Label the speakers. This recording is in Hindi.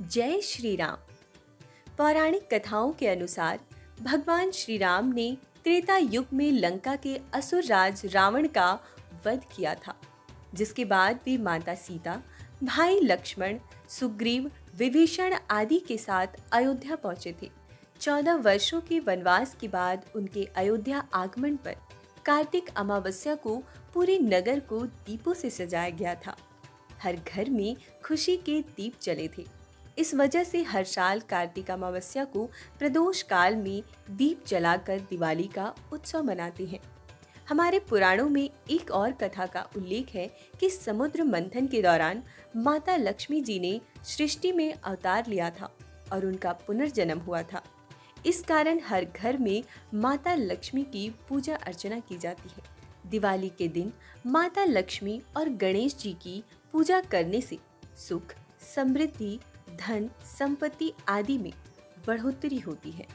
Speaker 1: जय श्री राम पौराणिक कथाओं के अनुसार भगवान श्री राम ने त्रेता युग में लंका के असुर राज रावण का वध किया था, जिसके बाद वे माता सीता, भाई लक्ष्मण, सुग्रीव, विभीषण आदि के साथ अयोध्या पहुँचे थे। चौदह वर्षों के वनवास के बाद उनके अयोध्या आगमन पर कार्तिक अमावस्या को पूरे नगर को दीपों से सजाया गया था। हर घर में खुशी के दीप जले थे। इस वजह से हर साल कार्तिक अमावस्या को प्रदोष काल में दीप जलाकर दिवाली का उत्सव मनाते हैं। हमारे पुराणों में एक और कथा का उल्लेख है कि समुद्र मंथन के दौरान माता लक्ष्मी जी ने सृष्टि में अवतार लिया था और उनका पुनर्जन्म हुआ था। इस कारण हर घर में माता लक्ष्मी की पूजा अर्चना की जाती है। दिवाली के दिन माता लक्ष्मी और गणेश जी की पूजा करने से सुख, समृद्धि धन संपत्ति आदि में बढ़ोतरी होती है।